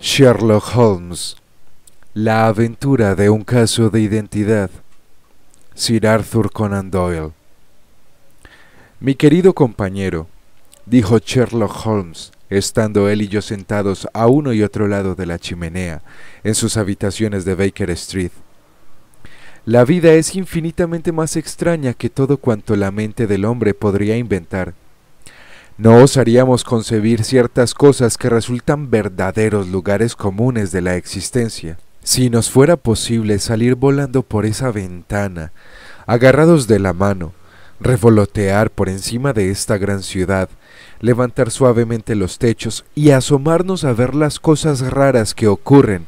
Sherlock Holmes La aventura de un caso de identidad Sir Arthur Conan Doyle Mi querido compañero, dijo Sherlock Holmes, estando él y yo sentados a uno y otro lado de la chimenea, en sus habitaciones de Baker Street. La vida es infinitamente más extraña que todo cuanto la mente del hombre podría inventar. No osaríamos concebir ciertas cosas que resultan verdaderos lugares comunes de la existencia. Si nos fuera posible salir volando por esa ventana, agarrados de la mano, revolotear por encima de esta gran ciudad, levantar suavemente los techos y asomarnos a ver las cosas raras que ocurren,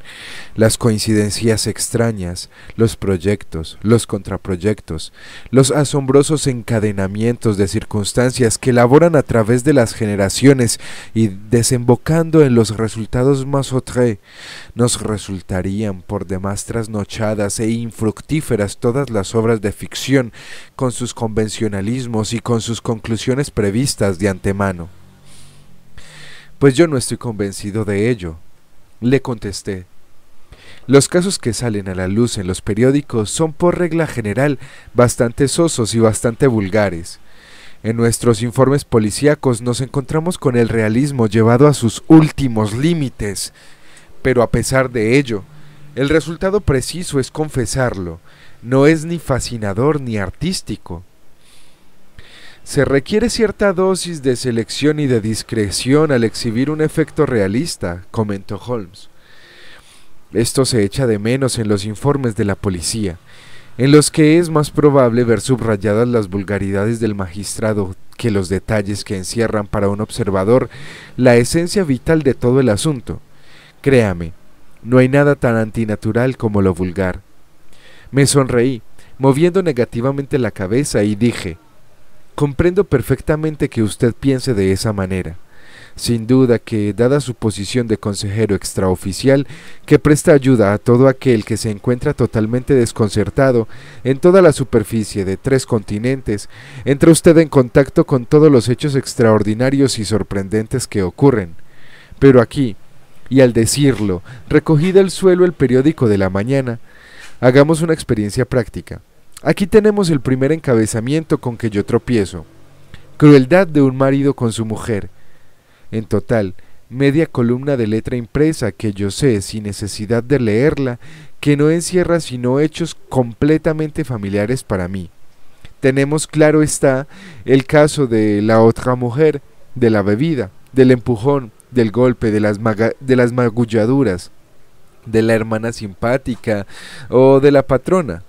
las coincidencias extrañas, los proyectos, los contraproyectos, los asombrosos encadenamientos de circunstancias que laboran a través de las generaciones y desembocando en los resultados más otré, nos resultarían por demás trasnochadas e infructíferas todas las obras de ficción con sus convencionalismos y con sus conclusiones previstas de antemano. Pues yo no estoy convencido de ello, le contesté. Los casos que salen a la luz en los periódicos son por regla general bastante sosos y bastante vulgares. En nuestros informes policíacos nos encontramos con el realismo llevado a sus últimos límites. Pero a pesar de ello, el resultado preciso es confesarlo, no es ni fascinador ni artístico. Se requiere cierta dosis de selección y de discreción al exhibir un efecto realista, comentó Holmes. Esto se echa de menos en los informes de la policía, en los que es más probable ver subrayadas las vulgaridades del magistrado que los detalles que encierran para un observador la esencia vital de todo el asunto. Créame, no hay nada tan antinatural como lo vulgar. Me sonreí, moviendo negativamente la cabeza, y dije Comprendo perfectamente que usted piense de esa manera. Sin duda que, dada su posición de consejero extraoficial, que presta ayuda a todo aquel que se encuentra totalmente desconcertado en toda la superficie de tres continentes, entra usted en contacto con todos los hechos extraordinarios y sorprendentes que ocurren. Pero aquí, y al decirlo, recogí del suelo el periódico de la mañana, hagamos una experiencia práctica. Aquí tenemos el primer encabezamiento con que yo tropiezo. Crueldad de un marido con su mujer. En total, media columna de letra impresa que yo sé, sin necesidad de leerla, que no encierra sino hechos completamente familiares para mí. Tenemos claro está el caso de la otra mujer, de la bebida, del empujón, del golpe, de las, de las magulladuras, de la hermana simpática o de la patrona.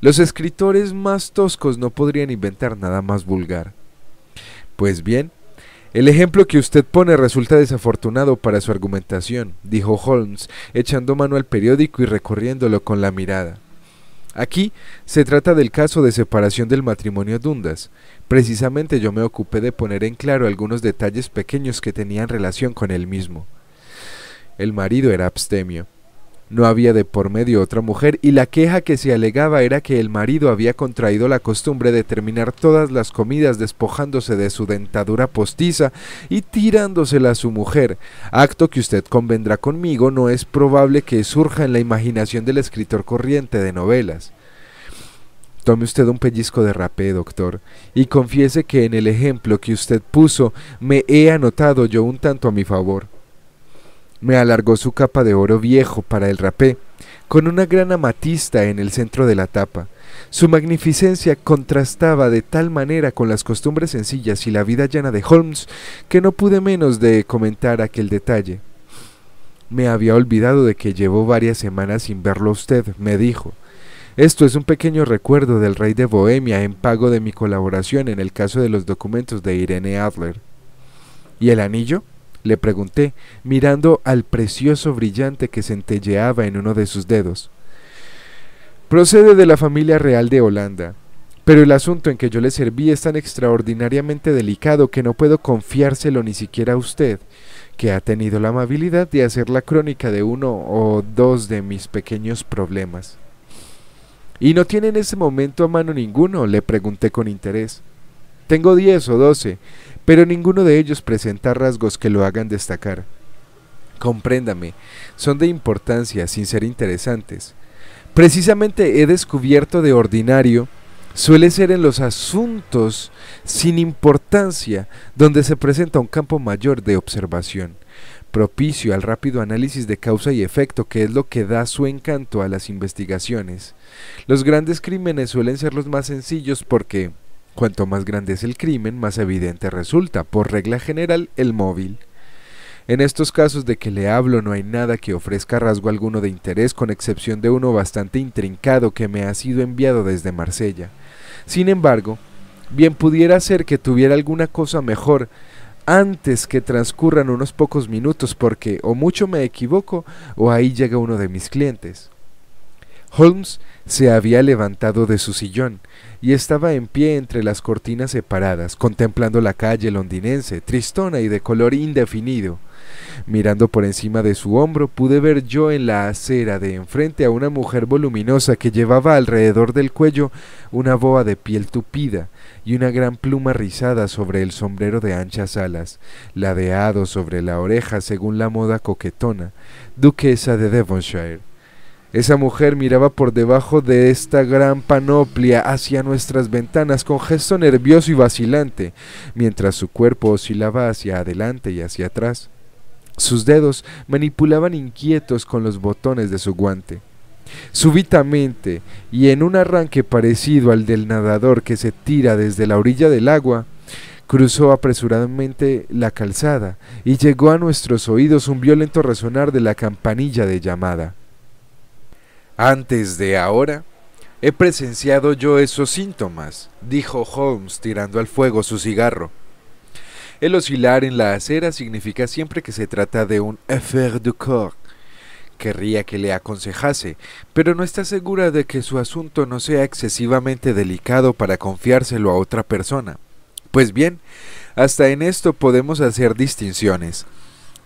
Los escritores más toscos no podrían inventar nada más vulgar. Pues bien, el ejemplo que usted pone resulta desafortunado para su argumentación, dijo Holmes, echando mano al periódico y recorriéndolo con la mirada. Aquí se trata del caso de separación del matrimonio Dundas. Precisamente yo me ocupé de poner en claro algunos detalles pequeños que tenían relación con él mismo. El marido era abstemio. No había de por medio otra mujer y la queja que se alegaba era que el marido había contraído la costumbre de terminar todas las comidas despojándose de su dentadura postiza y tirándosela a su mujer, acto que usted convendrá conmigo no es probable que surja en la imaginación del escritor corriente de novelas. Tome usted un pellizco de rapé, doctor, y confiese que en el ejemplo que usted puso me he anotado yo un tanto a mi favor. Me alargó su capa de oro viejo para el rapé, con una gran amatista en el centro de la tapa. Su magnificencia contrastaba de tal manera con las costumbres sencillas y la vida llana de Holmes que no pude menos de comentar aquel detalle. Me había olvidado de que llevó varias semanas sin verlo usted, me dijo. Esto es un pequeño recuerdo del rey de Bohemia en pago de mi colaboración en el caso de los documentos de Irene Adler. ¿Y el anillo? Le pregunté, mirando al precioso brillante que centelleaba en uno de sus dedos. Procede de la familia real de Holanda, pero el asunto en que yo le serví es tan extraordinariamente delicado que no puedo confiárselo ni siquiera a usted, que ha tenido la amabilidad de hacer la crónica de uno o dos de mis pequeños problemas. ¿Y no tiene en ese momento a mano ninguno? le pregunté con interés. Tengo diez o doce, pero ninguno de ellos presenta rasgos que lo hagan destacar. Compréndame, son de importancia sin ser interesantes. Precisamente he descubierto de ordinario suele ser en los asuntos sin importancia donde se presenta un campo mayor de observación, propicio al rápido análisis de causa y efecto que es lo que da su encanto a las investigaciones. Los grandes crímenes suelen ser los más sencillos porque, cuanto más grande es el crimen, más evidente resulta, por regla general, el móvil. En estos casos de que le hablo no hay nada que ofrezca rasgo alguno de interés con excepción de uno bastante intrincado que me ha sido enviado desde Marsella. Sin embargo, bien pudiera ser que tuviera alguna cosa mejor antes que transcurran unos pocos minutos porque o mucho me equivoco o ahí llega uno de mis clientes. Holmes se había levantado de su sillón y estaba en pie entre las cortinas separadas, contemplando la calle londinense, tristona y de color indefinido. Mirando por encima de su hombro pude ver yo en la acera de enfrente a una mujer voluminosa que llevaba alrededor del cuello una boa de piel tupida y una gran pluma rizada sobre el sombrero de anchas alas, ladeado sobre la oreja según la moda coquetona, duquesa de Devonshire. Esa mujer miraba por debajo de esta gran panoplia hacia nuestras ventanas con gesto nervioso y vacilante, mientras su cuerpo oscilaba hacia adelante y hacia atrás. Sus dedos manipulaban inquietos con los botones de su guante. Súbitamente, y en un arranque parecido al del nadador que se tira desde la orilla del agua, cruzó apresuradamente la calzada y llegó a nuestros oídos un violento resonar de la campanilla de llamada. Antes de ahora, he presenciado yo esos síntomas, dijo Holmes tirando al fuego su cigarro. El oscilar en la acera significa siempre que se trata de un affaire du corps. Querría que le aconsejase, pero no está segura de que su asunto no sea excesivamente delicado para confiárselo a otra persona. Pues bien, hasta en esto podemos hacer distinciones.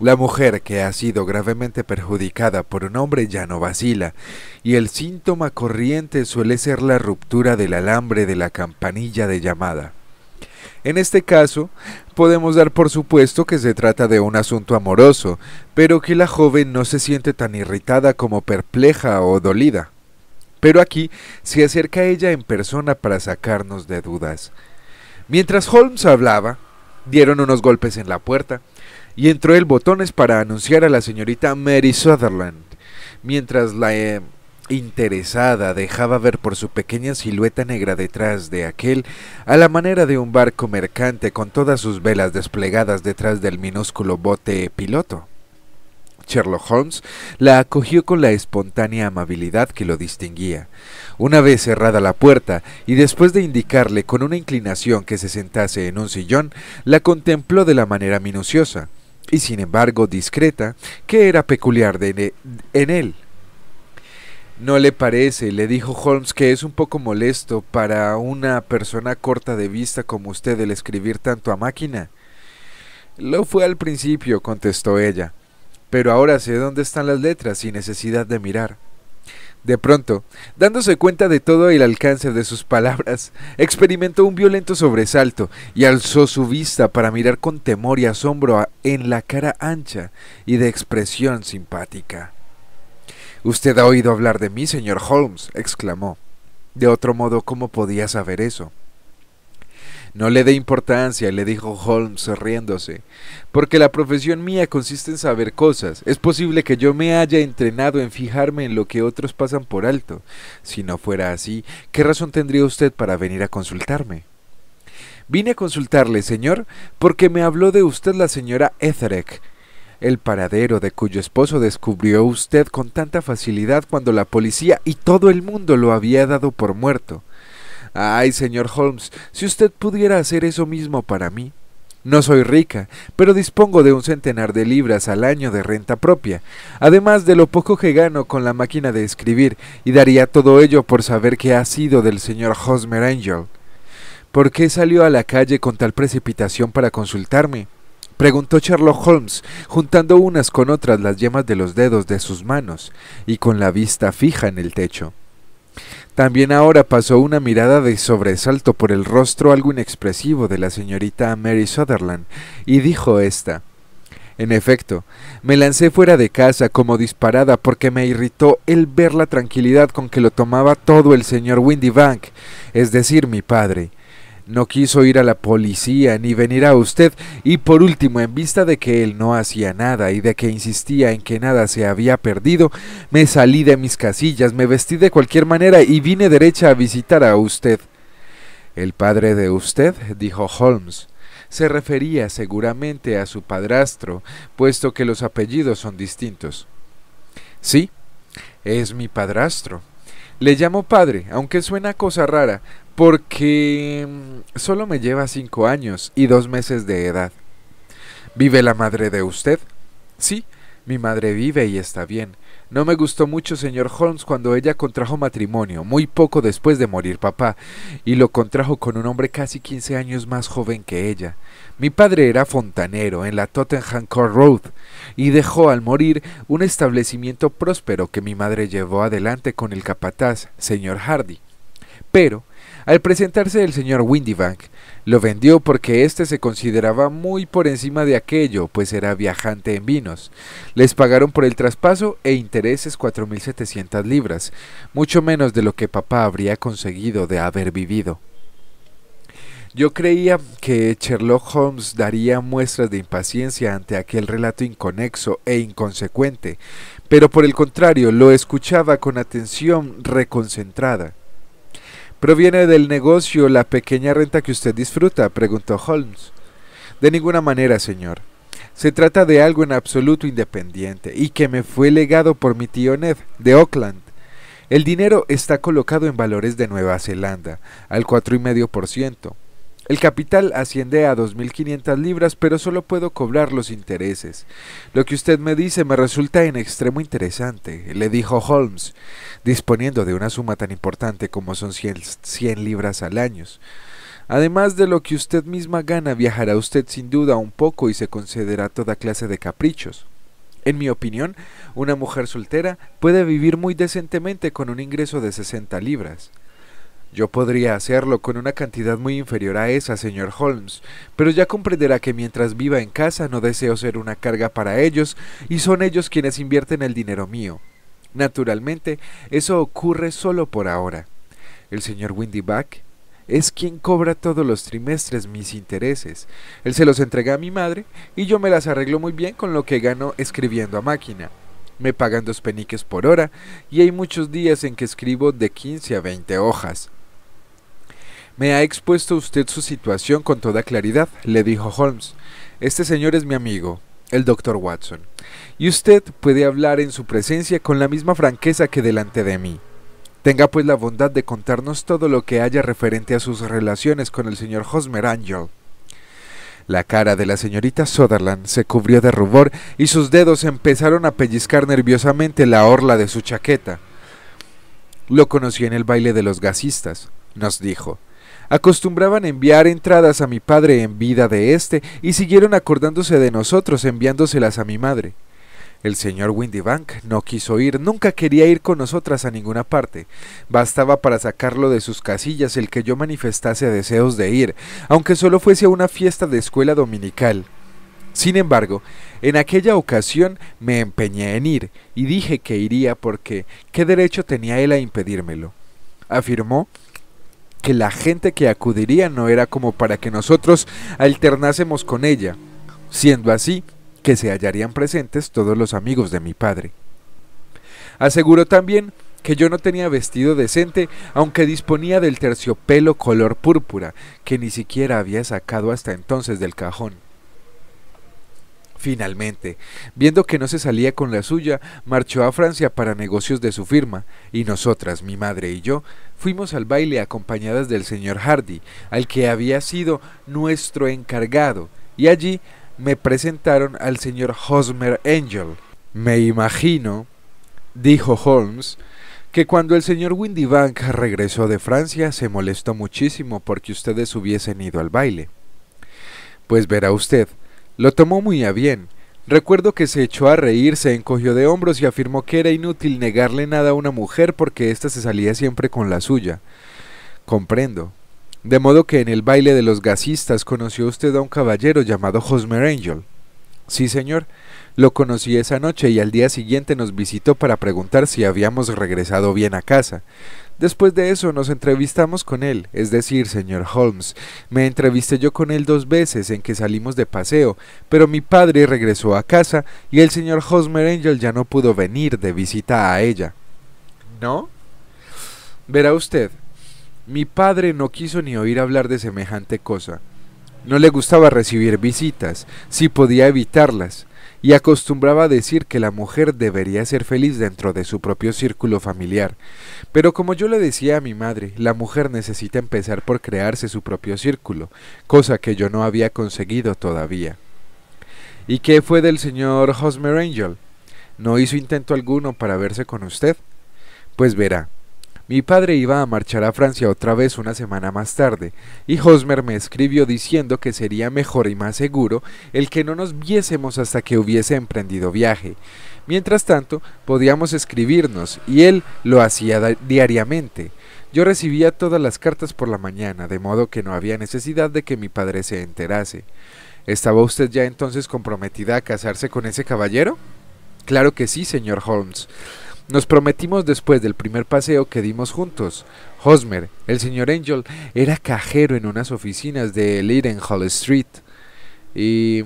La mujer que ha sido gravemente perjudicada por un hombre ya no vacila, y el síntoma corriente suele ser la ruptura del alambre de la campanilla de llamada. En este caso, podemos dar por supuesto que se trata de un asunto amoroso, pero que la joven no se siente tan irritada como perpleja o dolida. Pero aquí se acerca a ella en persona para sacarnos de dudas. Mientras Holmes hablaba, dieron unos golpes en la puerta, y entró el botones para anunciar a la señorita Mary Sutherland, mientras la eh, interesada dejaba ver por su pequeña silueta negra detrás de aquel, a la manera de un barco mercante con todas sus velas desplegadas detrás del minúsculo bote piloto. Sherlock Holmes la acogió con la espontánea amabilidad que lo distinguía. Una vez cerrada la puerta y después de indicarle con una inclinación que se sentase en un sillón, la contempló de la manera minuciosa y sin embargo discreta que era peculiar de en él. ¿No le parece, le dijo Holmes, que es un poco molesto para una persona corta de vista como usted el escribir tanto a máquina? Lo fue al principio, contestó ella, pero ahora sé dónde están las letras sin necesidad de mirar. De pronto, dándose cuenta de todo el alcance de sus palabras, experimentó un violento sobresalto y alzó su vista para mirar con temor y asombro en la cara ancha y de expresión simpática. Usted ha oído hablar de mí, señor Holmes, exclamó. De otro modo, ¿cómo podía saber eso? No le dé importancia, le dijo Holmes riéndose, porque la profesión mía consiste en saber cosas. Es posible que yo me haya entrenado en fijarme en lo que otros pasan por alto. Si no fuera así, ¿qué razón tendría usted para venir a consultarme? Vine a consultarle, señor, porque me habló de usted la señora Etherek, el paradero de cuyo esposo descubrió usted con tanta facilidad cuando la policía y todo el mundo lo había dado por muerto. Ay, señor Holmes, si usted pudiera hacer eso mismo para mí. No soy rica, pero dispongo de un centenar de libras al año de renta propia, además de lo poco que gano con la máquina de escribir, y daría todo ello por saber qué ha sido del señor Hosmer Angel. ¿Por qué salió a la calle con tal precipitación para consultarme? preguntó Sherlock Holmes, juntando unas con otras las yemas de los dedos de sus manos y con la vista fija en el techo. También ahora pasó una mirada de sobresalto por el rostro algo inexpresivo de la señorita Mary Sutherland, y dijo ésta En efecto, me lancé fuera de casa como disparada porque me irritó el ver la tranquilidad con que lo tomaba todo el señor Windybank, es decir, mi padre. No quiso ir a la policía ni venir a usted, y por último, en vista de que él no hacía nada y de que insistía en que nada se había perdido, me salí de mis casillas, me vestí de cualquier manera y vine derecha a visitar a usted. El padre de usted, dijo Holmes, se refería seguramente a su padrastro, puesto que los apellidos son distintos. Sí, es mi padrastro. Le llamo padre, aunque suena cosa rara, porque mm, solo me lleva cinco años y dos meses de edad. ¿Vive la madre de usted? Sí, mi madre vive y está bien. No me gustó mucho, señor Holmes, cuando ella contrajo matrimonio, muy poco después de morir papá, y lo contrajo con un hombre casi quince años más joven que ella. Mi padre era fontanero en la Tottenham Court Road, y dejó al morir un establecimiento próspero que mi madre llevó adelante con el capataz, señor Hardy. Pero, al presentarse el señor Windybank, lo vendió porque éste se consideraba muy por encima de aquello, pues era viajante en vinos. Les pagaron por el traspaso e intereses cuatro mil setecientas libras, mucho menos de lo que papá habría conseguido de haber vivido. Yo creía que Sherlock Holmes daría muestras de impaciencia ante aquel relato inconexo e inconsecuente, pero por el contrario lo escuchaba con atención reconcentrada. ¿Proviene del negocio la pequeña renta que usted disfruta? preguntó Holmes. De ninguna manera, señor. Se trata de algo en absoluto independiente y que me fue legado por mi tío Ned, de Oakland. El dinero está colocado en valores de Nueva Zelanda, al 4,5%. El capital asciende a 2.500 libras, pero solo puedo cobrar los intereses. Lo que usted me dice me resulta en extremo interesante, le dijo Holmes, disponiendo de una suma tan importante como son 100, libras al año. Además de lo que usted misma gana, viajará usted sin duda un poco y se concederá toda clase de caprichos. En mi opinión, una mujer soltera puede vivir muy decentemente con un ingreso de 60 libras. Yo podría hacerlo con una cantidad muy inferior a esa, señor Holmes, pero ya comprenderá que mientras viva en casa no deseo ser una carga para ellos y son ellos quienes invierten el dinero mío. Naturalmente, eso ocurre solo por ahora. El señor Windyback es quien cobra todos los trimestres mis intereses. Él se los entrega a mi madre y yo me las arreglo muy bien con lo que gano escribiendo a máquina. Me pagan dos peniques por hora y hay muchos días en que escribo de 15 a 20 hojas. Me ha expuesto usted su situación con toda claridad, le dijo Holmes. Este señor es mi amigo, el doctor Watson, y usted puede hablar en su presencia con la misma franqueza que delante de mí. Tenga pues la bondad de contarnos todo lo que haya referente a sus relaciones con el señor Hosmer Angel. La cara de la señorita Sutherland se cubrió de rubor y sus dedos empezaron a pellizcar nerviosamente la orla de su chaqueta. Lo conocí en el baile de los gasistas, nos dijo acostumbraban enviar entradas a mi padre en vida de éste y siguieron acordándose de nosotros enviándoselas a mi madre. El señor Windybank no quiso ir, nunca quería ir con nosotras a ninguna parte. Bastaba para sacarlo de sus casillas el que yo manifestase deseos de ir, aunque solo fuese a una fiesta de escuela dominical. Sin embargo, en aquella ocasión me empeñé en ir y dije que iría porque ¿qué derecho tenía él a impedírmelo? Afirmó que la gente que acudiría no era como para que nosotros alternásemos con ella, siendo así que se hallarían presentes todos los amigos de mi padre. Aseguró también que yo no tenía vestido decente, aunque disponía del terciopelo color púrpura, que ni siquiera había sacado hasta entonces del cajón. Finalmente, viendo que no se salía con la suya, marchó a Francia para negocios de su firma, y nosotras, mi madre y yo, fuimos al baile acompañadas del señor Hardy, al que había sido nuestro encargado, y allí me presentaron al señor Hosmer Angel. Me imagino, dijo Holmes, que cuando el señor Windybank regresó de Francia se molestó muchísimo porque ustedes hubiesen ido al baile. Pues verá usted, lo tomó muy a bien. Recuerdo que se echó a reír, se encogió de hombros y afirmó que era inútil negarle nada a una mujer porque ésta se salía siempre con la suya. Comprendo. De modo que en el baile de los gasistas conoció usted a un caballero llamado Hosmer Angel. Sí, señor. Lo conocí esa noche y al día siguiente nos visitó para preguntar si habíamos regresado bien a casa. Después de eso nos entrevistamos con él, es decir, señor Holmes. Me entrevisté yo con él dos veces en que salimos de paseo, pero mi padre regresó a casa y el señor Hosmer Angel ya no pudo venir de visita a ella. ¿No? Verá usted, mi padre no quiso ni oír hablar de semejante cosa. No le gustaba recibir visitas, si podía evitarlas, y acostumbraba a decir que la mujer debería ser feliz dentro de su propio círculo familiar. Pero como yo le decía a mi madre, la mujer necesita empezar por crearse su propio círculo, cosa que yo no había conseguido todavía. ¿Y qué fue del señor Hosmer Angel? ¿No hizo intento alguno para verse con usted? Pues verá, mi padre iba a marchar a Francia otra vez una semana más tarde, y Hosmer me escribió diciendo que sería mejor y más seguro el que no nos viésemos hasta que hubiese emprendido viaje. Mientras tanto, podíamos escribirnos, y él lo hacía diariamente. Yo recibía todas las cartas por la mañana, de modo que no había necesidad de que mi padre se enterase. ¿Estaba usted ya entonces comprometida a casarse con ese caballero? Claro que sí, señor Holmes. Nos prometimos después del primer paseo que dimos juntos. Hosmer, el señor Angel, era cajero en unas oficinas de Leadenhall Street. ¿Y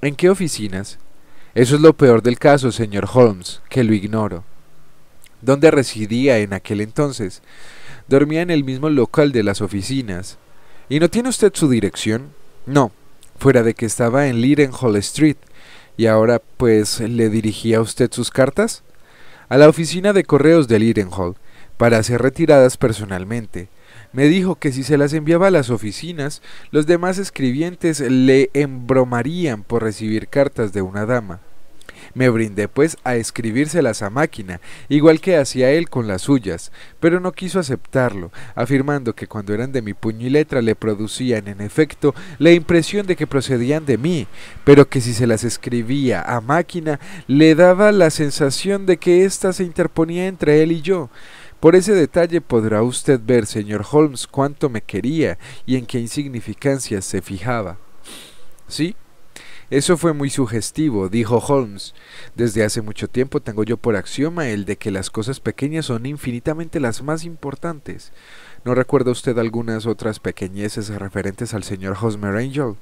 en qué oficinas? Eso es lo peor del caso, señor Holmes, que lo ignoro. ¿Dónde residía en aquel entonces? Dormía en el mismo local de las oficinas. ¿Y no tiene usted su dirección? No, fuera de que estaba en Leadenhall Street. ¿Y ahora, pues, le dirigía a usted sus cartas? A la oficina de correos de Lidenhall para ser retiradas personalmente. Me dijo que si se las enviaba a las oficinas, los demás escribientes le embromarían por recibir cartas de una dama. Me brindé pues a escribírselas a máquina, igual que hacía él con las suyas, pero no quiso aceptarlo, afirmando que cuando eran de mi puño y letra le producían en efecto la impresión de que procedían de mí, pero que si se las escribía a máquina le daba la sensación de que ésta se interponía entre él y yo. Por ese detalle podrá usted ver, señor Holmes, cuánto me quería y en qué insignificancias se fijaba. ¿Sí? Eso fue muy sugestivo, dijo Holmes. Desde hace mucho tiempo tengo yo por axioma el de que las cosas pequeñas son infinitamente las más importantes. ¿No recuerda usted algunas otras pequeñeces referentes al señor Hosmer Angel?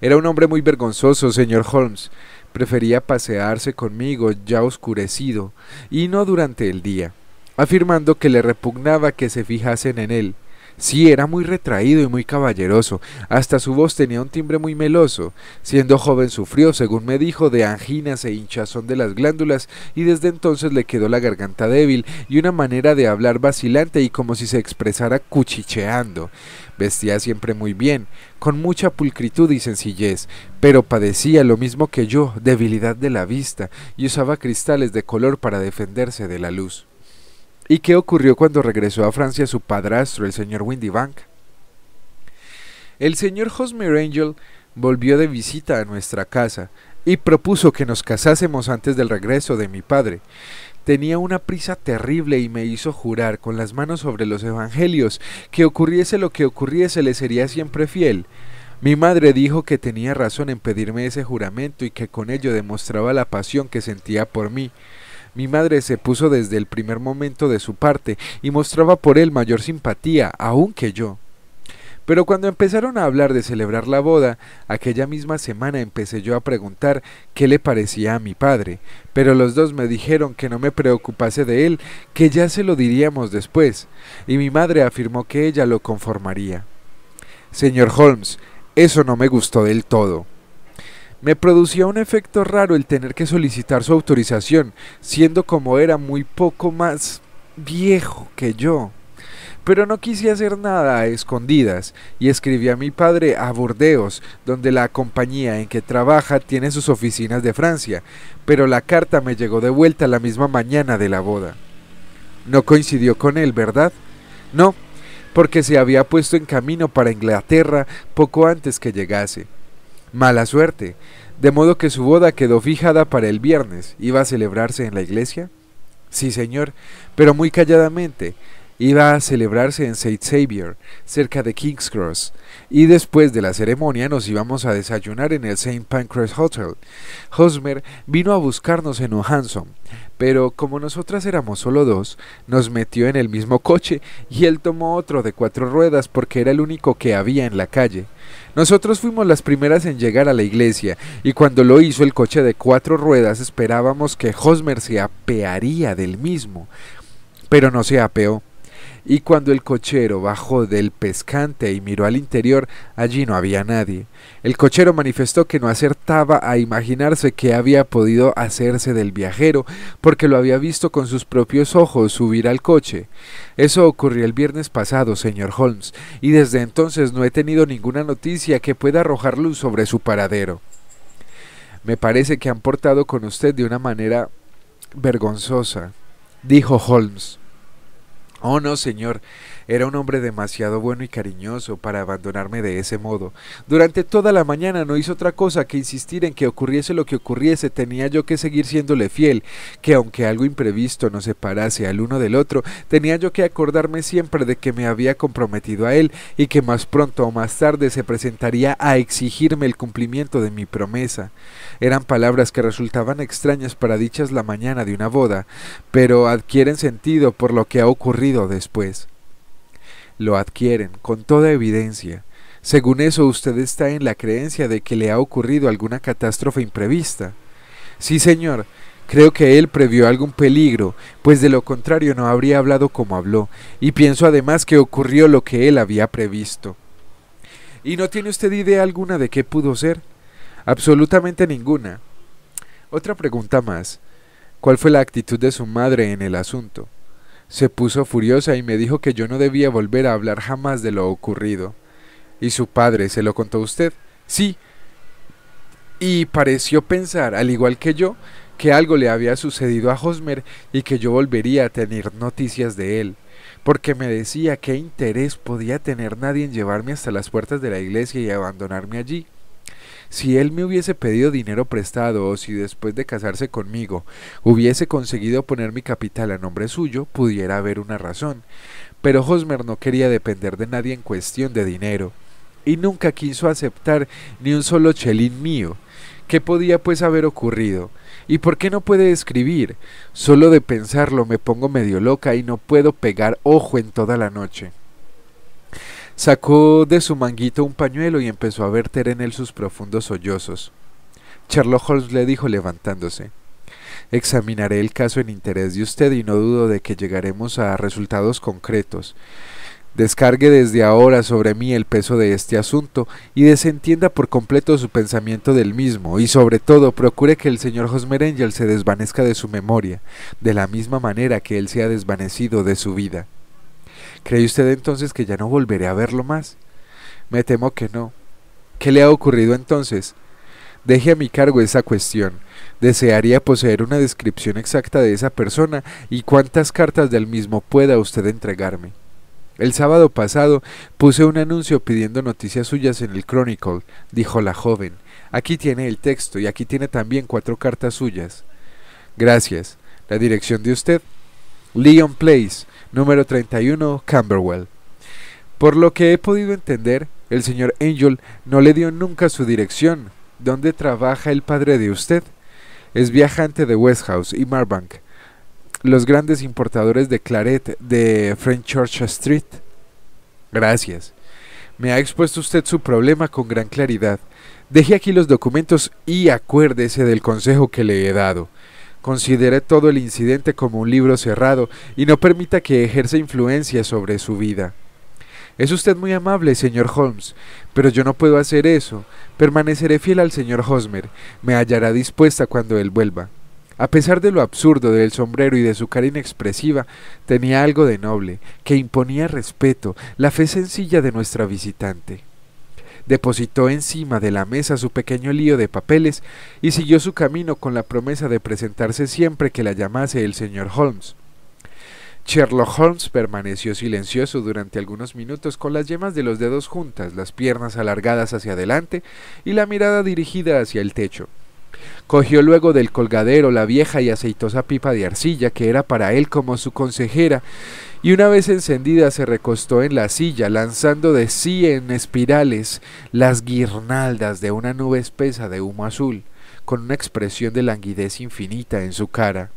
Era un hombre muy vergonzoso, señor Holmes. Prefería pasearse conmigo ya oscurecido, y no durante el día, afirmando que le repugnaba que se fijasen en él. Sí, era muy retraído y muy caballeroso, hasta su voz tenía un timbre muy meloso. Siendo joven sufrió, según me dijo, de anginas e hinchazón de las glándulas, y desde entonces le quedó la garganta débil y una manera de hablar vacilante y como si se expresara cuchicheando. Vestía siempre muy bien, con mucha pulcritud y sencillez, pero padecía lo mismo que yo, debilidad de la vista, y usaba cristales de color para defenderse de la luz. ¿Y qué ocurrió cuando regresó a Francia su padrastro, el señor Windybank? El señor Hosmer Angel volvió de visita a nuestra casa y propuso que nos casásemos antes del regreso de mi padre. Tenía una prisa terrible y me hizo jurar con las manos sobre los evangelios que ocurriese lo que ocurriese le sería siempre fiel. Mi madre dijo que tenía razón en pedirme ese juramento y que con ello demostraba la pasión que sentía por mí. Mi madre se puso desde el primer momento de su parte y mostraba por él mayor simpatía aún que yo. Pero cuando empezaron a hablar de celebrar la boda, aquella misma semana empecé yo a preguntar qué le parecía a mi padre, pero los dos me dijeron que no me preocupase de él, que ya se lo diríamos después, y mi madre afirmó que ella lo conformaría. Señor Holmes, eso no me gustó del todo. Me producía un efecto raro el tener que solicitar su autorización, siendo como era muy poco más viejo que yo. Pero no quise hacer nada a escondidas y escribí a mi padre a Burdeos, donde la compañía en que trabaja tiene sus oficinas de Francia, pero la carta me llegó de vuelta la misma mañana de la boda. No coincidió con él, ¿verdad? No, porque se había puesto en camino para Inglaterra poco antes que llegase. Mala suerte. De modo que su boda quedó fijada para el viernes. ¿Iba a celebrarse en la iglesia? Sí, señor, pero muy calladamente. iba a celebrarse en St. Xavier, cerca de King's Cross, y después de la ceremonia nos íbamos a desayunar en el St. Pancras Hotel. Hosmer vino a buscarnos en Ohanson, pero como nosotras éramos solo dos, nos metió en el mismo coche y él tomó otro de cuatro ruedas porque era el único que había en la calle. Nosotros fuimos las primeras en llegar a la iglesia, y cuando lo hizo el coche de cuatro ruedas esperábamos que Hosmer se apearía del mismo, pero no se apeó. Y cuando el cochero bajó del pescante y miró al interior, allí no había nadie. El cochero manifestó que no acertaba a imaginarse qué había podido hacerse del viajero, porque lo había visto con sus propios ojos subir al coche. Eso ocurrió el viernes pasado, señor Holmes, y desde entonces no he tenido ninguna noticia que pueda arrojar luz sobre su paradero. Me parece que han portado con usted de una manera vergonzosa, dijo Holmes. Oh, no, señor. Era un hombre demasiado bueno y cariñoso para abandonarme de ese modo. Durante toda la mañana no hizo otra cosa que insistir en que ocurriese lo que ocurriese, tenía yo que seguir siéndole fiel, que aunque algo imprevisto nos separase al uno del otro, tenía yo que acordarme siempre de que me había comprometido a él y que más pronto o más tarde se presentaría a exigirme el cumplimiento de mi promesa. Eran palabras que resultaban extrañas para dichas la mañana de una boda, pero adquieren sentido por lo que ha ocurrido después lo adquieren con toda evidencia. Según eso, usted está en la creencia de que le ha ocurrido alguna catástrofe imprevista. Sí, señor, creo que él previó algún peligro, pues de lo contrario no habría hablado como habló, y pienso además que ocurrió lo que él había previsto. ¿Y no tiene usted idea alguna de qué pudo ser? Absolutamente ninguna. Otra pregunta más. ¿Cuál fue la actitud de su madre en el asunto? Se puso furiosa y me dijo que yo no debía volver a hablar jamás de lo ocurrido. ¿Y su padre se lo contó a usted? Sí. Y pareció pensar, al igual que yo, que algo le había sucedido a Hosmer y que yo volvería a tener noticias de él, porque me decía qué interés podía tener nadie en llevarme hasta las puertas de la iglesia y abandonarme allí. Si él me hubiese pedido dinero prestado o si después de casarse conmigo hubiese conseguido poner mi capital a nombre suyo, pudiera haber una razón. Pero Hosmer no quería depender de nadie en cuestión de dinero, y nunca quiso aceptar ni un solo chelín mío. ¿Qué podía pues haber ocurrido? ¿Y por qué no puede escribir? Solo de pensarlo me pongo medio loca y no puedo pegar ojo en toda la noche. Sacó de su manguito un pañuelo y empezó a verter en él sus profundos sollozos. Sherlock Holmes le dijo levantándose. Examinaré el caso en interés de usted y no dudo de que llegaremos a resultados concretos. Descargue desde ahora sobre mí el peso de este asunto y desentienda por completo su pensamiento del mismo y sobre todo procure que el señor Hosmerangel se desvanezca de su memoria, de la misma manera que él se ha desvanecido de su vida. ¿Cree usted entonces que ya no volveré a verlo más? Me temo que no. ¿Qué le ha ocurrido entonces? Deje a mi cargo esa cuestión. Desearía poseer una descripción exacta de esa persona y cuántas cartas del mismo pueda usted entregarme. El sábado pasado puse un anuncio pidiendo noticias suyas en el Chronicle, dijo la joven. Aquí tiene el texto y aquí tiene también cuatro cartas suyas. Gracias. ¿La dirección de usted? Leon Place, número 31, Camberwell. Por lo que he podido entender, el señor Angel no le dio nunca su dirección. ¿Dónde trabaja el padre de usted? Es viajante de Westhouse y Marbank, los grandes importadores de claret de Church Street. Gracias. Me ha expuesto usted su problema con gran claridad. Deje aquí los documentos y acuérdese del consejo que le he dado. Considere todo el incidente como un libro cerrado y no permita que ejerza influencia sobre su vida. Es usted muy amable, señor Holmes, pero yo no puedo hacer eso. Permaneceré fiel al señor Hosmer. Me hallará dispuesta cuando él vuelva. A pesar de lo absurdo del sombrero y de su cara inexpresiva, tenía algo de noble, que imponía respeto, la fe sencilla de nuestra visitante depositó encima de la mesa su pequeño lío de papeles y siguió su camino con la promesa de presentarse siempre que la llamase el señor Holmes. Sherlock Holmes permaneció silencioso durante algunos minutos con las yemas de los dedos juntas, las piernas alargadas hacia adelante y la mirada dirigida hacia el techo. Cogió luego del colgadero la vieja y aceitosa pipa de arcilla que era para él como su consejera y una vez encendida se recostó en la silla, lanzando de sí en espirales las guirnaldas de una nube espesa de humo azul, con una expresión de languidez infinita en su cara.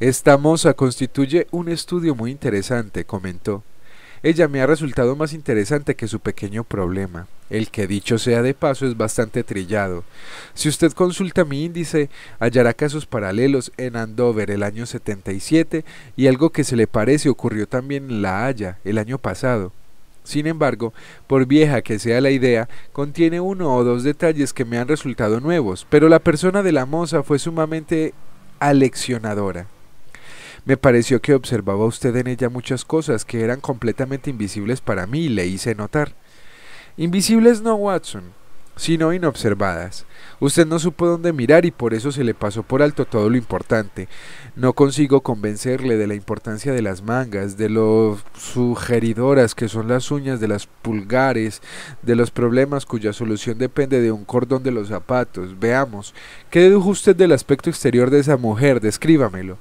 Esta moza constituye un estudio muy interesante, comentó. Ella me ha resultado más interesante que su pequeño problema, el que dicho sea de paso es bastante trillado. Si usted consulta mi índice, hallará casos paralelos en Andover el año 77 y algo que se le parece ocurrió también en La Haya el año pasado. Sin embargo, por vieja que sea la idea, contiene uno o dos detalles que me han resultado nuevos, pero la persona de la moza fue sumamente aleccionadora. Me pareció que observaba usted en ella muchas cosas que eran completamente invisibles para mí y le hice notar. Invisibles no, Watson, sino inobservadas. Usted no supo dónde mirar y por eso se le pasó por alto todo lo importante. No consigo convencerle de la importancia de las mangas, de lo sugeridoras que son las uñas de las pulgares, de los problemas cuya solución depende de un cordón de los zapatos. Veamos, ¿qué dedujo usted del aspecto exterior de esa mujer? Descríbamelo.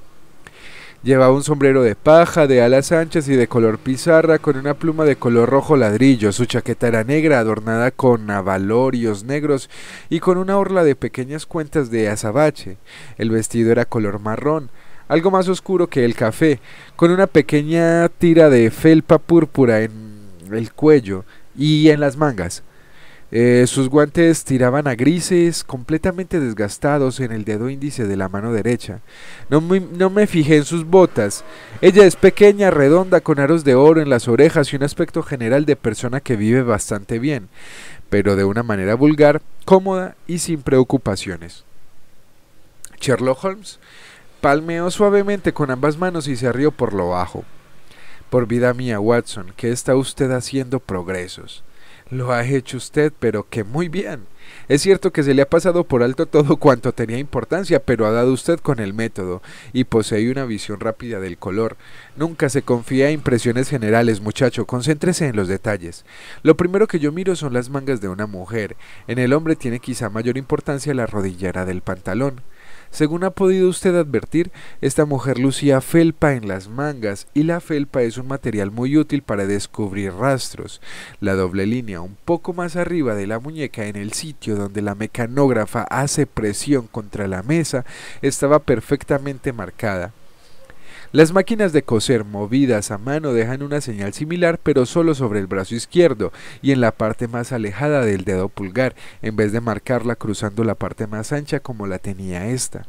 Llevaba un sombrero de paja, de alas anchas y de color pizarra, con una pluma de color rojo ladrillo. Su chaqueta era negra, adornada con avalorios negros y con una orla de pequeñas cuentas de azabache. El vestido era color marrón, algo más oscuro que el café, con una pequeña tira de felpa púrpura en el cuello y en las mangas. Eh, sus guantes tiraban a grises, completamente desgastados en el dedo índice de la mano derecha. No me, no me fijé en sus botas. Ella es pequeña, redonda, con aros de oro en las orejas y un aspecto general de persona que vive bastante bien, pero de una manera vulgar, cómoda y sin preocupaciones. Sherlock Holmes palmeó suavemente con ambas manos y se rió por lo bajo. Por vida mía, Watson, que está usted haciendo progresos. Lo ha hecho usted, pero que muy bien. Es cierto que se le ha pasado por alto todo cuanto tenía importancia, pero ha dado usted con el método y posee una visión rápida del color. Nunca se confía en impresiones generales, muchacho, concéntrese en los detalles. Lo primero que yo miro son las mangas de una mujer. En el hombre tiene quizá mayor importancia la rodillera del pantalón. Según ha podido usted advertir, esta mujer lucía felpa en las mangas y la felpa es un material muy útil para descubrir rastros. La doble línea un poco más arriba de la muñeca en el sitio donde la mecanógrafa hace presión contra la mesa estaba perfectamente marcada. Las máquinas de coser movidas a mano dejan una señal similar pero solo sobre el brazo izquierdo y en la parte más alejada del dedo pulgar, en vez de marcarla cruzando la parte más ancha como la tenía esta.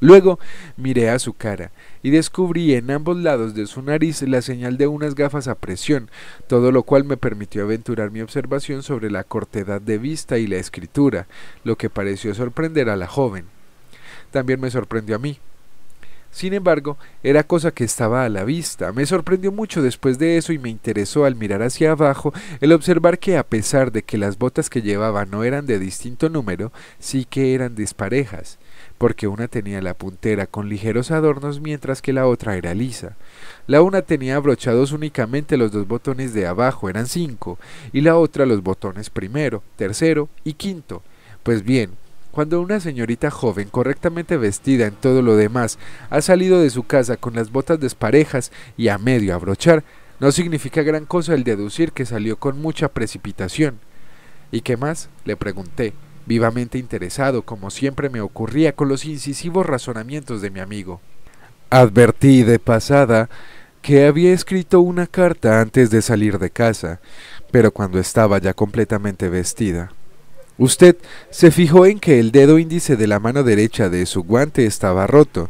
Luego miré a su cara y descubrí en ambos lados de su nariz la señal de unas gafas a presión, todo lo cual me permitió aventurar mi observación sobre la cortedad de vista y la escritura, lo que pareció sorprender a la joven. También me sorprendió a mí, sin embargo, era cosa que estaba a la vista. Me sorprendió mucho después de eso y me interesó al mirar hacia abajo el observar que a pesar de que las botas que llevaba no eran de distinto número, sí que eran disparejas, porque una tenía la puntera con ligeros adornos mientras que la otra era lisa. La una tenía abrochados únicamente los dos botones de abajo, eran cinco, y la otra los botones primero, tercero y quinto. Pues bien, cuando una señorita joven, correctamente vestida en todo lo demás, ha salido de su casa con las botas desparejas y a medio abrochar, no significa gran cosa el deducir que salió con mucha precipitación. ¿Y qué más? le pregunté, vivamente interesado, como siempre me ocurría con los incisivos razonamientos de mi amigo. Advertí de pasada que había escrito una carta antes de salir de casa, pero cuando estaba ya completamente vestida. Usted se fijó en que el dedo índice de la mano derecha de su guante estaba roto,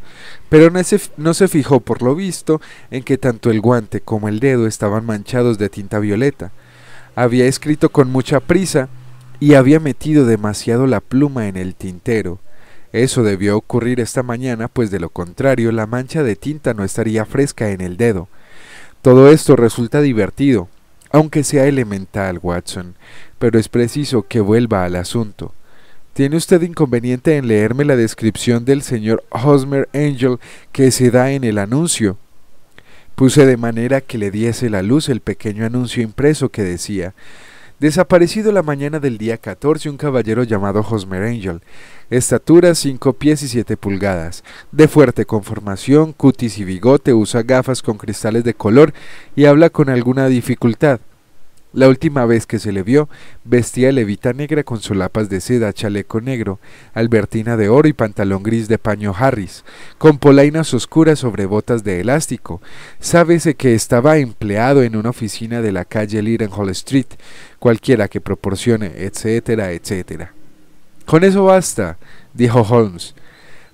pero no se, no se, fijó por lo visto en que tanto el guante como el dedo estaban manchados de tinta violeta. Había escrito con mucha prisa y había metido demasiado la pluma en el tintero. Eso debió ocurrir esta mañana, pues de lo contrario la mancha de tinta no estaría fresca en el dedo. Todo esto resulta divertido, aunque sea elemental, Watson, pero es preciso que vuelva al asunto. ¿Tiene usted inconveniente en leerme la descripción del señor Hosmer Angel que se da en el anuncio? Puse de manera que le diese la luz el pequeño anuncio impreso que decía Desaparecido la mañana del día 14 un caballero llamado Hosmer Angel, estatura 5 pies y 7 pulgadas, de fuerte conformación, cutis y bigote, usa gafas con cristales de color y habla con alguna dificultad. La última vez que se le vio, vestía levita negra con solapas de seda, chaleco negro, albertina de oro y pantalón gris de paño Harris, con polainas oscuras sobre botas de elástico. Sábese que estaba empleado en una oficina de la calle Hall Street, cualquiera que proporcione, etcétera, etcétera. Con eso basta, dijo Holmes.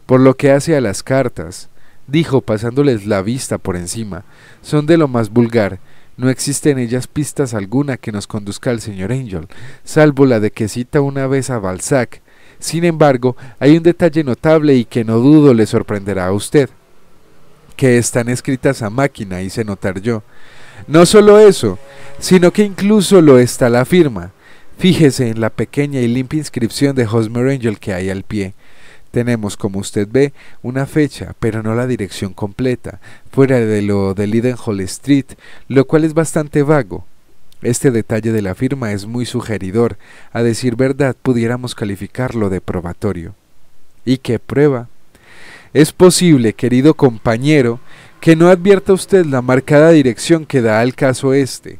Por lo que hace a las cartas, dijo pasándoles la vista por encima, son de lo más vulgar, no existe en ellas pistas alguna que nos conduzca al señor Angel, salvo la de que cita una vez a Balzac. Sin embargo, hay un detalle notable y que no dudo le sorprenderá a usted, que están escritas a máquina, hice notar yo. No solo eso, sino que incluso lo está la firma. Fíjese en la pequeña y limpia inscripción de Hosmer Angel que hay al pie. Tenemos, como usted ve, una fecha, pero no la dirección completa, fuera de lo de Hall Street, lo cual es bastante vago. Este detalle de la firma es muy sugeridor, a decir verdad pudiéramos calificarlo de probatorio. ¿Y qué prueba? Es posible, querido compañero, que no advierta usted la marcada dirección que da al caso este,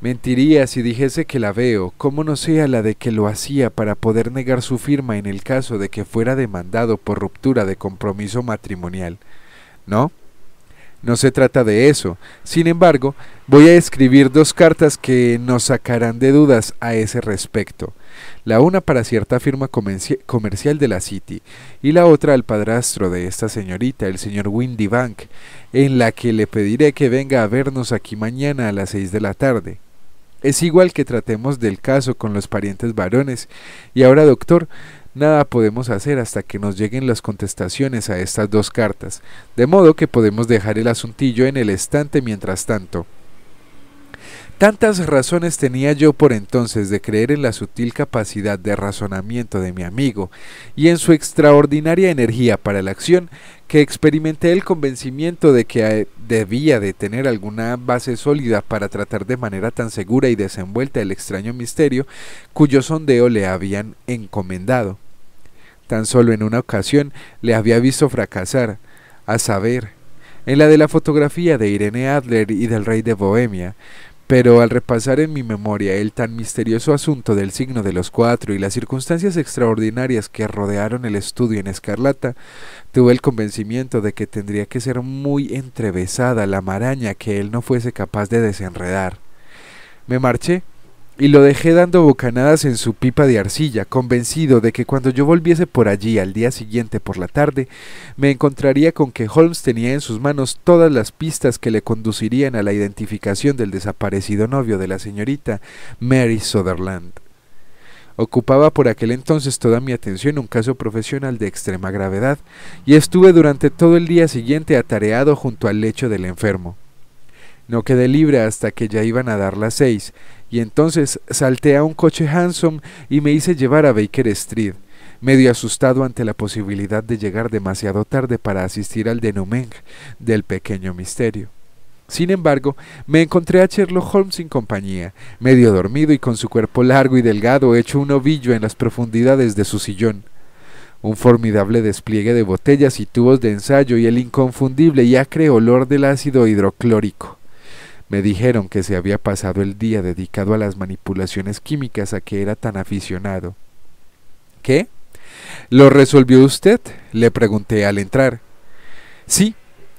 Mentiría si dijese que la veo, como no sea la de que lo hacía para poder negar su firma en el caso de que fuera demandado por ruptura de compromiso matrimonial. ¿No? No se trata de eso. Sin embargo, voy a escribir dos cartas que nos sacarán de dudas a ese respecto. La una para cierta firma comercial de la City y la otra al padrastro de esta señorita, el señor Windy Bank, en la que le pediré que venga a vernos aquí mañana a las seis de la tarde. Es igual que tratemos del caso con los parientes varones. Y ahora, doctor, nada podemos hacer hasta que nos lleguen las contestaciones a estas dos cartas, de modo que podemos dejar el asuntillo en el estante mientras tanto. Tantas razones tenía yo por entonces de creer en la sutil capacidad de razonamiento de mi amigo y en su extraordinaria energía para la acción que experimenté el convencimiento de que eh, debía de tener alguna base sólida para tratar de manera tan segura y desenvuelta el extraño misterio cuyo sondeo le habían encomendado. Tan solo en una ocasión le había visto fracasar, a saber, en la de la fotografía de Irene Adler y del rey de Bohemia, pero al repasar en mi memoria el tan misterioso asunto del signo de los cuatro y las circunstancias extraordinarias que rodearon el estudio en escarlata, tuve el convencimiento de que tendría que ser muy entrevesada la maraña que él no fuese capaz de desenredar. Me marché y lo dejé dando bocanadas en su pipa de arcilla, convencido de que cuando yo volviese por allí al día siguiente por la tarde, me encontraría con que Holmes tenía en sus manos todas las pistas que le conducirían a la identificación del desaparecido novio de la señorita Mary Sutherland. Ocupaba por aquel entonces toda mi atención un caso profesional de extrema gravedad, y estuve durante todo el día siguiente atareado junto al lecho del enfermo. No quedé libre hasta que ya iban a dar las seis, y entonces salté a un coche Hansom y me hice llevar a Baker Street, medio asustado ante la posibilidad de llegar demasiado tarde para asistir al denouement del pequeño misterio. Sin embargo, me encontré a Sherlock Holmes sin compañía, medio dormido y con su cuerpo largo y delgado hecho un ovillo en las profundidades de su sillón. Un formidable despliegue de botellas y tubos de ensayo y el inconfundible y acre olor del ácido hidroclórico. Me dijeron que se había pasado el día dedicado a las manipulaciones químicas a que era tan aficionado. ¿Qué? ¿Lo resolvió usted? le pregunté al entrar. Sí,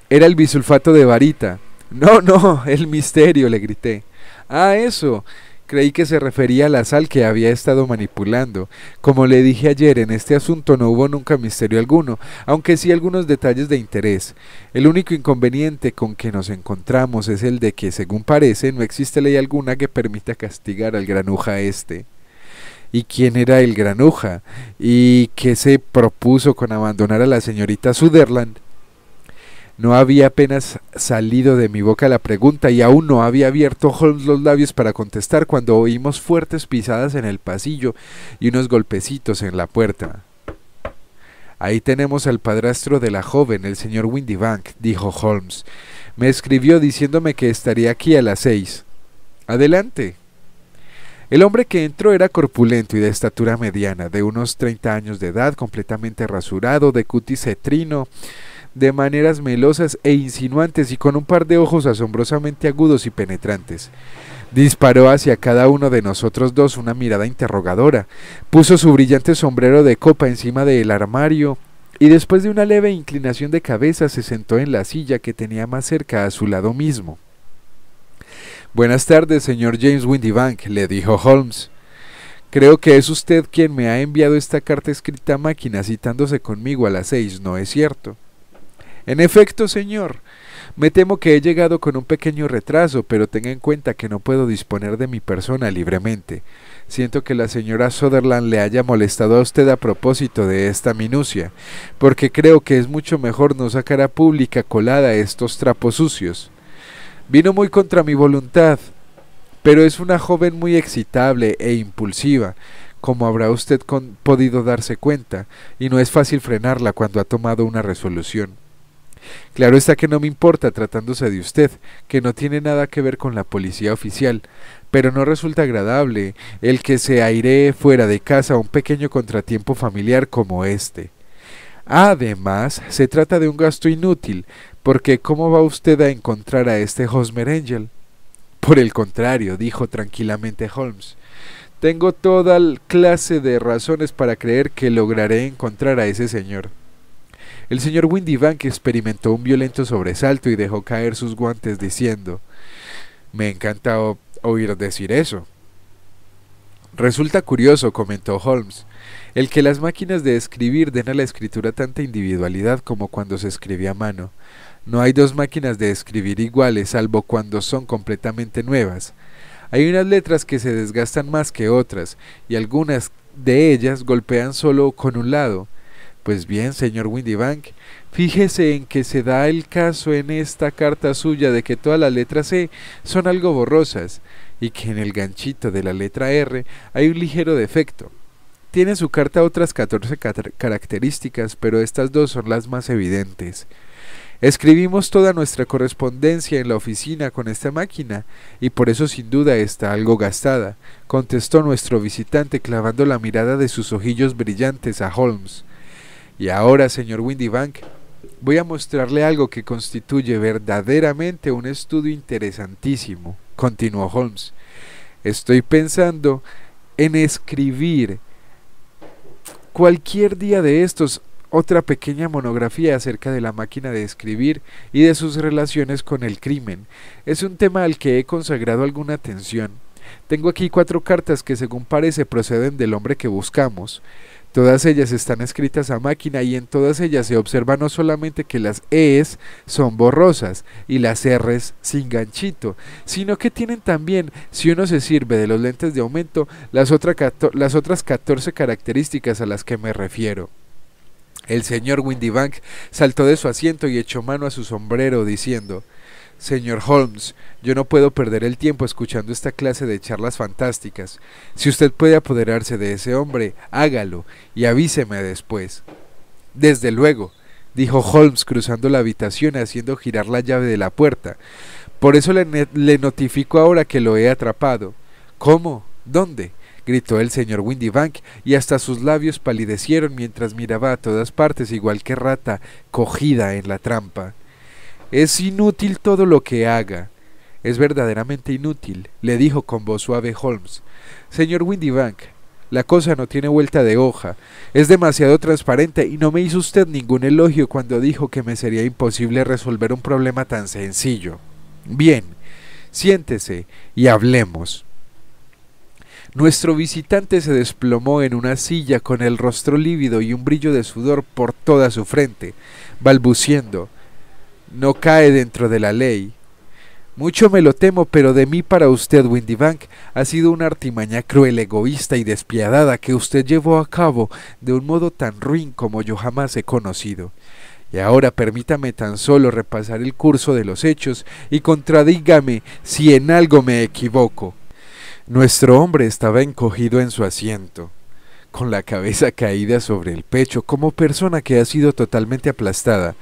era el bisulfato de varita. No, no, el misterio, le grité. Ah, eso. Creí que se refería a la sal que había estado manipulando. Como le dije ayer, en este asunto no hubo nunca misterio alguno, aunque sí algunos detalles de interés. El único inconveniente con que nos encontramos es el de que, según parece, no existe ley alguna que permita castigar al granuja este. ¿Y quién era el granuja? ¿Y qué se propuso con abandonar a la señorita Sutherland? No había apenas salido de mi boca la pregunta y aún no había abierto Holmes los labios para contestar cuando oímos fuertes pisadas en el pasillo y unos golpecitos en la puerta. Ahí tenemos al padrastro de la joven, el señor Windybank, dijo Holmes. Me escribió diciéndome que estaría aquí a las seis. Adelante. El hombre que entró era corpulento y de estatura mediana, de unos 30 años de edad, completamente rasurado, de cutis cetrino, de maneras melosas e insinuantes y con un par de ojos asombrosamente agudos y penetrantes. Disparó hacia cada uno de nosotros dos una mirada interrogadora, puso su brillante sombrero de copa encima del armario y después de una leve inclinación de cabeza se sentó en la silla que tenía más cerca a su lado mismo. Buenas tardes, señor James Windybank, le dijo Holmes. Creo que es usted quien me ha enviado esta carta escrita a máquina citándose conmigo a las seis, ¿no es cierto? En efecto, señor. Me temo que he llegado con un pequeño retraso, pero tenga en cuenta que no puedo disponer de mi persona libremente. Siento que la señora Sutherland le haya molestado a usted a propósito de esta minucia, porque creo que es mucho mejor no sacar a pública colada estos trapos sucios. Vino muy contra mi voluntad, pero es una joven muy excitable e impulsiva, como habrá usted podido darse cuenta, y no es fácil frenarla cuando ha tomado una resolución. Claro está que no me importa tratándose de usted, que no tiene nada que ver con la policía oficial, pero no resulta agradable el que se airee fuera de casa un pequeño contratiempo familiar como este. Además, se trata de un gasto inútil, porque ¿cómo va usted a encontrar a este Hosmer Angel? Por el contrario, dijo tranquilamente Holmes, tengo toda clase de razones para creer que lograré encontrar a ese señor. El señor Windybank experimentó un violento sobresalto y dejó caer sus guantes diciendo Me encanta oír decir eso. Resulta curioso, comentó Holmes, el que las máquinas de escribir den a la escritura tanta individualidad como cuando se escribe a mano. No hay dos máquinas de escribir iguales, salvo cuando son completamente nuevas. Hay unas letras que se desgastan más que otras, y algunas de ellas golpean solo con un lado, pues bien, señor Windybank, fíjese en que se da el caso en esta carta suya de que todas las letras C son algo borrosas y que en el ganchito de la letra R hay un ligero defecto. Tiene su carta otras 14 características, pero estas dos son las más evidentes. Escribimos toda nuestra correspondencia en la oficina con esta máquina, y por eso sin duda está algo gastada, contestó nuestro visitante clavando la mirada de sus ojillos brillantes a Holmes. Y ahora, señor Windybank, voy a mostrarle algo que constituye verdaderamente un estudio interesantísimo, continuó Holmes. Estoy pensando en escribir cualquier día de estos otra pequeña monografía acerca de la máquina de escribir y de sus relaciones con el crimen. Es un tema al que he consagrado alguna atención. Tengo aquí cuatro cartas que según parece proceden del hombre que buscamos. Todas ellas están escritas a máquina y en todas ellas se observa no solamente que las E's son borrosas y las R's sin ganchito, sino que tienen también, si uno se sirve de los lentes de aumento, las, las otras 14 características a las que me refiero. El señor Windybank saltó de su asiento y echó mano a su sombrero, diciendo Señor Holmes, yo no puedo perder el tiempo escuchando esta clase de charlas fantásticas. Si usted puede apoderarse de ese hombre, hágalo y avíseme después. Desde luego, dijo Holmes cruzando la habitación y haciendo girar la llave de la puerta. Por eso le, le notifico ahora que lo he atrapado. ¿Cómo? ¿Dónde? gritó el señor Windybank, y hasta sus labios palidecieron mientras miraba a todas partes igual que rata cogida en la trampa. Es inútil todo lo que haga. Es verdaderamente inútil, le dijo con voz suave Holmes. Señor Windybank, la cosa no tiene vuelta de hoja. Es demasiado transparente y no me hizo usted ningún elogio cuando dijo que me sería imposible resolver un problema tan sencillo. Bien, siéntese y hablemos. Nuestro visitante se desplomó en una silla con el rostro lívido y un brillo de sudor por toda su frente, balbuciendo no cae dentro de la ley. Mucho me lo temo, pero de mí para usted, Windybank, ha sido una artimaña cruel, egoísta y despiadada que usted llevó a cabo de un modo tan ruin como yo jamás he conocido. Y ahora permítame tan solo repasar el curso de los hechos y contradígame si en algo me equivoco. Nuestro hombre estaba encogido en su asiento, con la cabeza caída sobre el pecho, como persona que ha sido totalmente aplastada.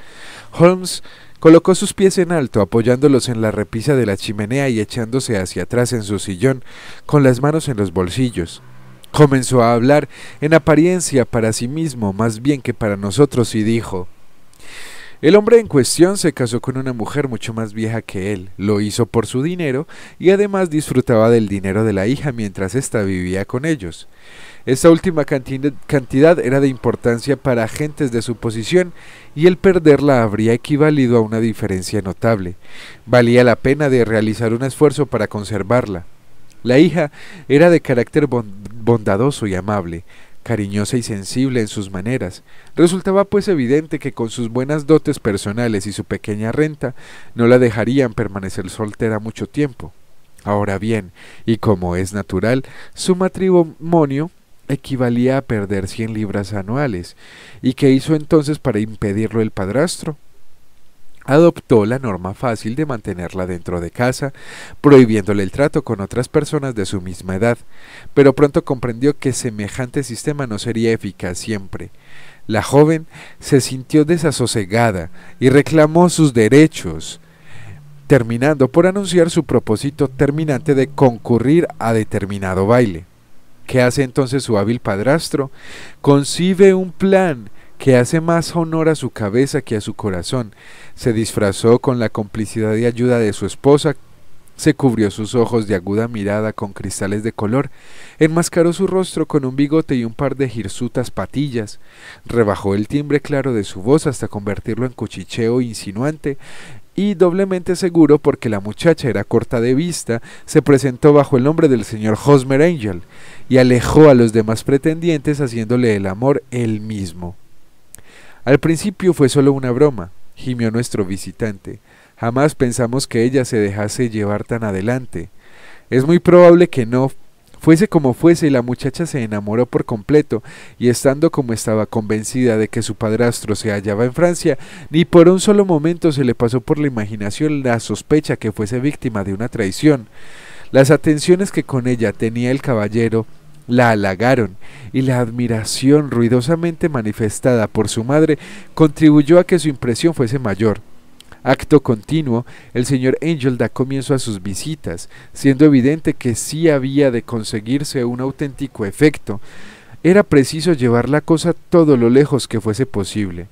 Holmes Colocó sus pies en alto, apoyándolos en la repisa de la chimenea y echándose hacia atrás en su sillón, con las manos en los bolsillos. Comenzó a hablar en apariencia para sí mismo más bien que para nosotros y dijo el hombre en cuestión se casó con una mujer mucho más vieja que él, lo hizo por su dinero y además disfrutaba del dinero de la hija mientras ésta vivía con ellos. Esta última cantidad era de importancia para agentes de su posición y el perderla habría equivalido a una diferencia notable. Valía la pena de realizar un esfuerzo para conservarla. La hija era de carácter bondadoso y amable, cariñosa y sensible en sus maneras. Resultaba pues evidente que con sus buenas dotes personales y su pequeña renta no la dejarían permanecer soltera mucho tiempo. Ahora bien, y como es natural, su matrimonio equivalía a perder cien libras anuales. ¿Y qué hizo entonces para impedirlo el padrastro? Adoptó la norma fácil de mantenerla dentro de casa, prohibiéndole el trato con otras personas de su misma edad, pero pronto comprendió que semejante sistema no sería eficaz siempre. La joven se sintió desasosegada y reclamó sus derechos, terminando por anunciar su propósito terminante de concurrir a determinado baile. ¿Qué hace entonces su hábil padrastro? Concibe un plan que hace más honor a su cabeza que a su corazón. Se disfrazó con la complicidad y ayuda de su esposa, se cubrió sus ojos de aguda mirada con cristales de color, enmascaró su rostro con un bigote y un par de hirsutas patillas, rebajó el timbre claro de su voz hasta convertirlo en cuchicheo insinuante, y doblemente seguro porque la muchacha era corta de vista, se presentó bajo el nombre del señor Hosmer Angel y alejó a los demás pretendientes haciéndole el amor él mismo. Al principio fue solo una broma, gimió nuestro visitante. Jamás pensamos que ella se dejase llevar tan adelante. Es muy probable que no Fuese como fuese, la muchacha se enamoró por completo, y estando como estaba convencida de que su padrastro se hallaba en Francia, ni por un solo momento se le pasó por la imaginación la sospecha que fuese víctima de una traición. Las atenciones que con ella tenía el caballero la halagaron, y la admiración ruidosamente manifestada por su madre contribuyó a que su impresión fuese mayor. Acto continuo, el señor Angel da comienzo a sus visitas, siendo evidente que sí había de conseguirse un auténtico efecto. Era preciso llevar la cosa todo lo lejos que fuese posible.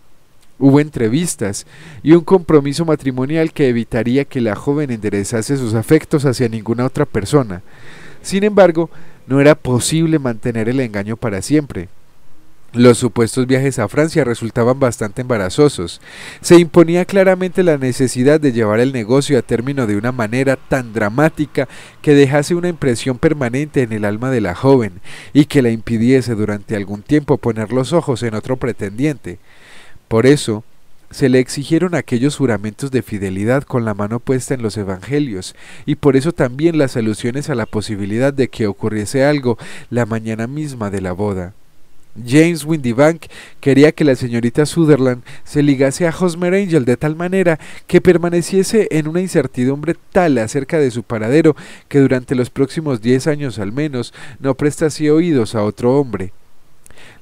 Hubo entrevistas y un compromiso matrimonial que evitaría que la joven enderezase sus afectos hacia ninguna otra persona. Sin embargo, no era posible mantener el engaño para siempre. Los supuestos viajes a Francia resultaban bastante embarazosos. Se imponía claramente la necesidad de llevar el negocio a término de una manera tan dramática que dejase una impresión permanente en el alma de la joven y que la impidiese durante algún tiempo poner los ojos en otro pretendiente. Por eso, se le exigieron aquellos juramentos de fidelidad con la mano puesta en los evangelios, y por eso también las alusiones a la posibilidad de que ocurriese algo la mañana misma de la boda. James Windybank quería que la señorita Sutherland se ligase a Hosmer Angel de tal manera que permaneciese en una incertidumbre tal acerca de su paradero que durante los próximos diez años al menos no prestase oídos a otro hombre.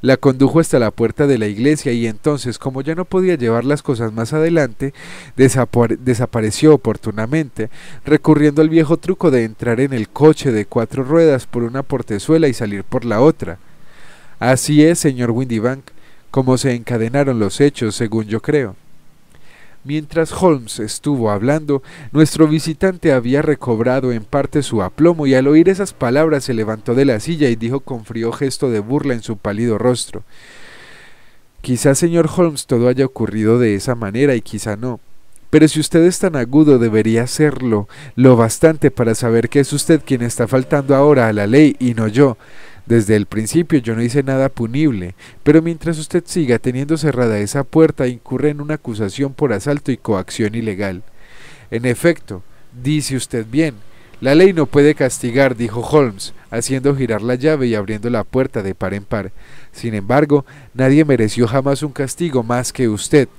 La condujo hasta la puerta de la iglesia y entonces, como ya no podía llevar las cosas más adelante, desapareció oportunamente, recurriendo al viejo truco de entrar en el coche de cuatro ruedas por una portezuela y salir por la otra. Así es, señor Windybank, como se encadenaron los hechos, según yo creo. Mientras Holmes estuvo hablando, nuestro visitante había recobrado en parte su aplomo y al oír esas palabras se levantó de la silla y dijo con frío gesto de burla en su pálido rostro Quizá, señor Holmes, todo haya ocurrido de esa manera y quizá no. Pero si usted es tan agudo, debería serlo lo bastante para saber que es usted quien está faltando ahora a la ley y no yo. Desde el principio yo no hice nada punible, pero mientras usted siga teniendo cerrada esa puerta incurre en una acusación por asalto y coacción ilegal. En efecto, dice usted bien, la ley no puede castigar, dijo Holmes, haciendo girar la llave y abriendo la puerta de par en par. Sin embargo, nadie mereció jamás un castigo más que usted.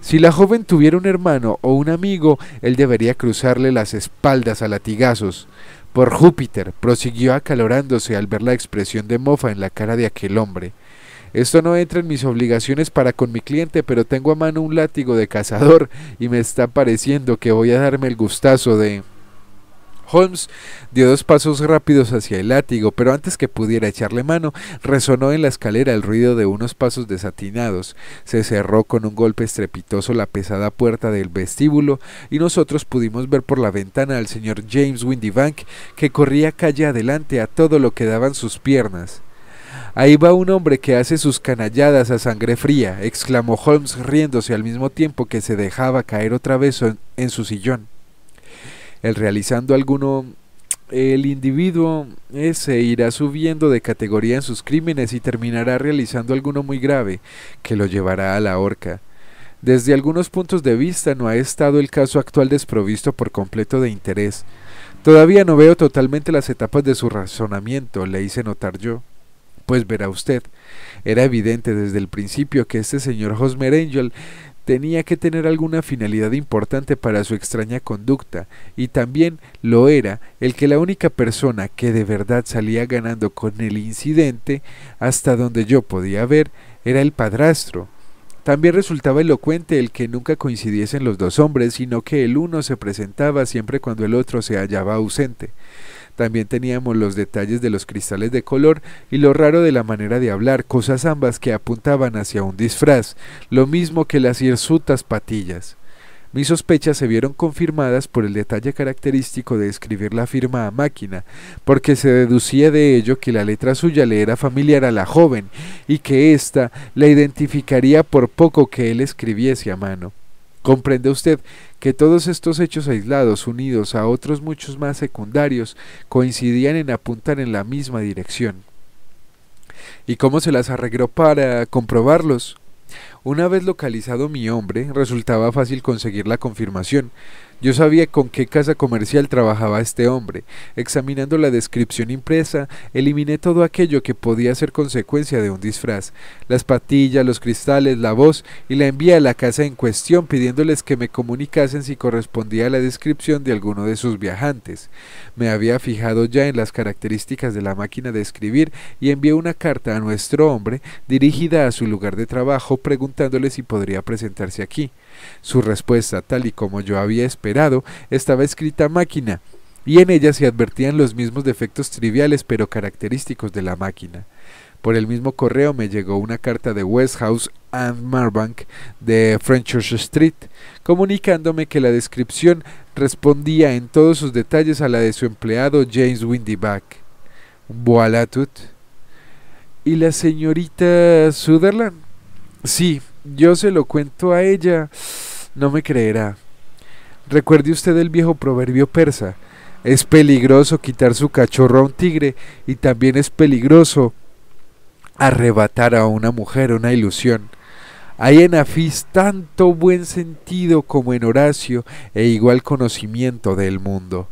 Si la joven tuviera un hermano o un amigo, él debería cruzarle las espaldas a latigazos. Por Júpiter, prosiguió acalorándose al ver la expresión de mofa en la cara de aquel hombre. Esto no entra en mis obligaciones para con mi cliente, pero tengo a mano un látigo de cazador y me está pareciendo que voy a darme el gustazo de... Holmes dio dos pasos rápidos hacia el látigo, pero antes que pudiera echarle mano, resonó en la escalera el ruido de unos pasos desatinados. Se cerró con un golpe estrepitoso la pesada puerta del vestíbulo y nosotros pudimos ver por la ventana al señor James Windybank que corría calle adelante a todo lo que daban sus piernas. Ahí va un hombre que hace sus canalladas a sangre fría, exclamó Holmes riéndose al mismo tiempo que se dejaba caer otra vez en su sillón. El realizando alguno, el individuo ese irá subiendo de categoría en sus crímenes y terminará realizando alguno muy grave que lo llevará a la horca. Desde algunos puntos de vista no ha estado el caso actual desprovisto por completo de interés. Todavía no veo totalmente las etapas de su razonamiento, le hice notar yo. Pues verá usted, era evidente desde el principio que este señor Hosmer Angel tenía que tener alguna finalidad importante para su extraña conducta, y también lo era el que la única persona que de verdad salía ganando con el incidente, hasta donde yo podía ver, era el padrastro. También resultaba elocuente el que nunca coincidiesen los dos hombres, sino que el uno se presentaba siempre cuando el otro se hallaba ausente. También teníamos los detalles de los cristales de color y lo raro de la manera de hablar, cosas ambas que apuntaban hacia un disfraz, lo mismo que las hirsutas patillas. Mis sospechas se vieron confirmadas por el detalle característico de escribir la firma a máquina, porque se deducía de ello que la letra suya le era familiar a la joven y que ésta la identificaría por poco que él escribiese a mano. Comprende usted que todos estos hechos aislados, unidos a otros muchos más secundarios, coincidían en apuntar en la misma dirección. ¿Y cómo se las arregló para comprobarlos? Una vez localizado mi hombre, resultaba fácil conseguir la confirmación, yo sabía con qué casa comercial trabajaba este hombre. Examinando la descripción impresa, eliminé todo aquello que podía ser consecuencia de un disfraz, las patillas, los cristales, la voz, y la envié a la casa en cuestión pidiéndoles que me comunicasen si correspondía a la descripción de alguno de sus viajantes. Me había fijado ya en las características de la máquina de escribir y envié una carta a nuestro hombre dirigida a su lugar de trabajo preguntándole si podría presentarse aquí. Su respuesta, tal y como yo había esperado, estaba escrita máquina, y en ella se advertían los mismos defectos triviales pero característicos de la máquina. Por el mismo correo me llegó una carta de Westhouse and Marbank de Frenchurch Street, comunicándome que la descripción respondía en todos sus detalles a la de su empleado James Windyback. Voilà tout. ¿Y la señorita Sutherland? Sí, yo se lo cuento a ella, no me creerá. Recuerde usted el viejo proverbio persa. Es peligroso quitar su cachorro a un tigre y también es peligroso arrebatar a una mujer una ilusión. Hay en Afis tanto buen sentido como en Horacio e igual conocimiento del mundo.